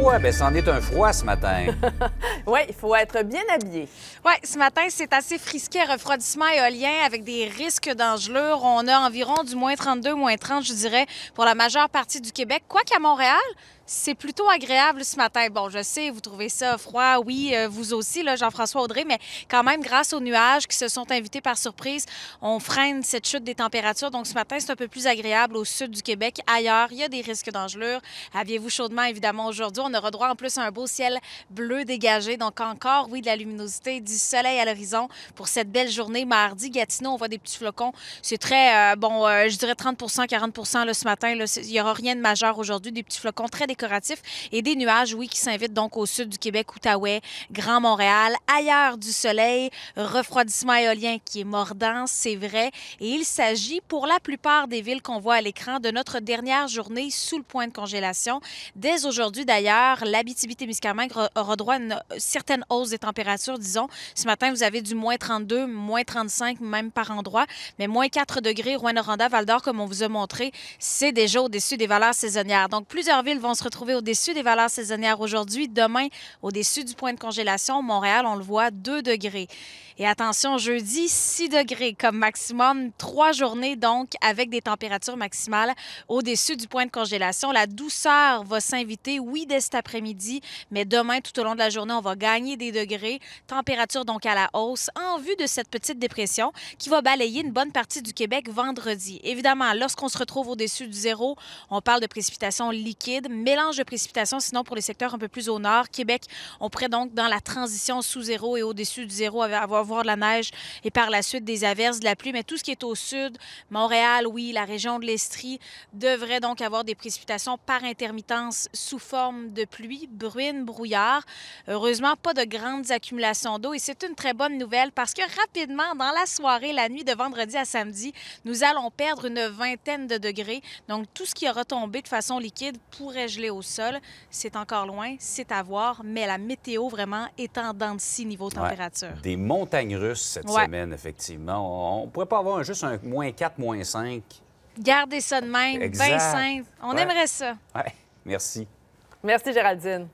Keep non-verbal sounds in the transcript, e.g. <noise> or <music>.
froid. Ben, c'en est un froid ce matin. <laughs> oui, il faut être bien habillé. Oui, ce matin, c'est assez frisqué, refroidissement éolien avec des risques d'engelure. On a environ du moins 32, moins 30, je dirais, pour la majeure partie du Québec. Quoi qu'à Montréal, c'est plutôt agréable ce matin. Bon, je sais, vous trouvez ça froid, oui, euh, vous aussi, Jean-François Audrey, mais quand même, grâce aux nuages qui se sont invités par surprise, on freine cette chute des températures. Donc, ce matin, c'est un peu plus agréable au sud du Québec. Ailleurs, il y a des risques d'engelure. Aviez-vous chaudement, évidemment, aujourd'hui? On aura droit en plus à un beau ciel bleu dégagé. Donc, encore, oui, de la luminosité, du soleil à l'horizon pour cette belle journée. Mardi, Gatineau, on voit des petits flocons. C'est très, euh, bon, euh, je dirais 30% 40 là, ce matin. Il n'y aura rien de majeur aujourd'hui. Des petits flocons très et des nuages, oui, qui s'invitent donc au sud du Québec, Outaouais, Grand Montréal. Ailleurs du soleil, refroidissement éolien qui est mordant, c'est vrai. Et il s'agit pour la plupart des villes qu'on voit à l'écran de notre dernière journée sous le point de congélation. Dès aujourd'hui, d'ailleurs, l'Abitibi-Témiscamingue aura droit à une certaine hausse des températures, disons. Ce matin, vous avez du moins 32, moins 35, même par endroit, mais moins 4 degrés, Rouen-Noranda, Val-d'Or, comme on vous a montré, c'est déjà au-dessus des valeurs saisonnières. Donc, plusieurs villes vont se retrouver au-dessus des valeurs saisonnières aujourd'hui. Demain, au-dessus du point de congélation, Montréal, on le voit, 2 degrés. Et attention, jeudi, 6 degrés comme maximum. Trois journées, donc, avec des températures maximales au-dessus du point de congélation. La douceur va s'inviter, oui, dès cet après-midi, mais demain, tout au long de la journée, on va gagner des degrés. Température, donc, à la hausse en vue de cette petite dépression qui va balayer une bonne partie du Québec vendredi. Évidemment, lorsqu'on se retrouve au-dessus du zéro, on parle de précipitations liquides, mélange de précipitations, sinon pour les secteurs un peu plus au nord. Québec, on pourrait donc, dans la transition sous zéro et au-dessus du zéro, avoir de la neige et par la suite des averses, de la pluie. Mais tout ce qui est au sud, Montréal, oui, la région de l'Estrie, devrait donc avoir des précipitations par intermittence sous forme de pluie, bruine, brouillard. Heureusement, pas de grandes accumulations d'eau et c'est une très bonne nouvelle parce que rapidement, dans la soirée, la nuit de vendredi à samedi, nous allons perdre une vingtaine de degrés. Donc, tout ce qui aura tombé de façon liquide pourrait geler au sol. C'est encore loin, c'est à voir, mais la météo vraiment est en dents de six niveau température. Des montagnes russe cette semaine, effectivement. On ne pourrait pas avoir juste un moins 4, moins 5. Gardez ça de même, bien simple. On aimerait ça. Oui, merci. Merci, Géraldine.